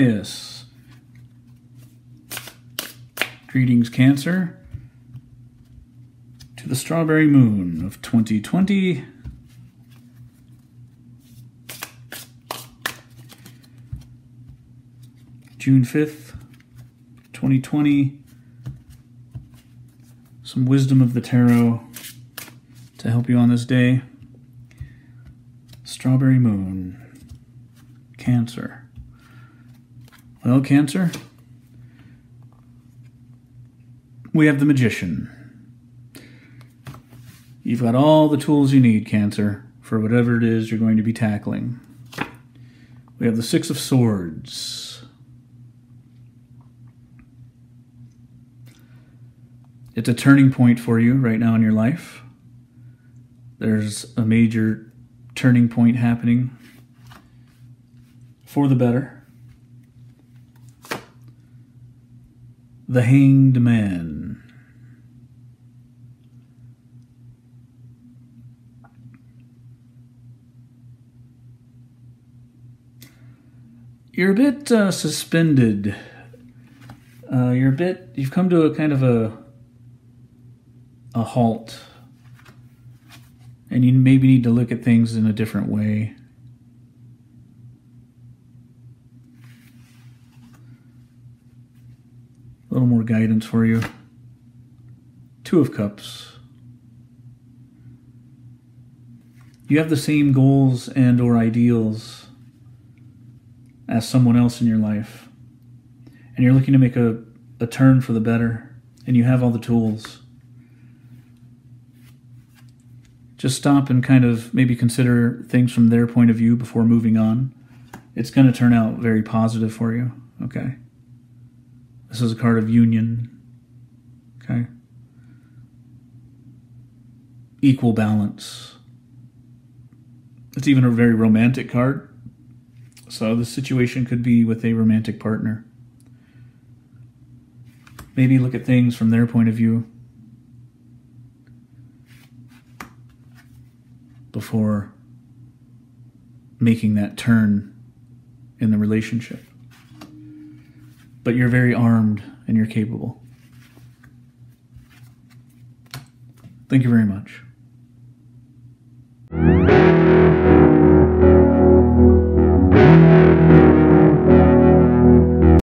Yes. Greetings, Cancer. To the Strawberry Moon of 2020. June 5th, 2020. Some wisdom of the tarot to help you on this day. Strawberry Moon. Cancer. Well, Cancer, we have the Magician. You've got all the tools you need, Cancer, for whatever it is you're going to be tackling. We have the Six of Swords. It's a turning point for you right now in your life. There's a major turning point happening for the better. The Hanged Man. You're a bit uh, suspended. Uh, you're a bit. You've come to a kind of a a halt, and you maybe need to look at things in a different way. A little more guidance for you. Two of Cups. You have the same goals and or ideals as someone else in your life. And you're looking to make a, a turn for the better. And you have all the tools. Just stop and kind of maybe consider things from their point of view before moving on. It's going to turn out very positive for you. Okay. This is a card of union. Okay. Equal balance. It's even a very romantic card. So the situation could be with a romantic partner. Maybe look at things from their point of view before making that turn in the relationship but you're very armed and you're capable. Thank you very much.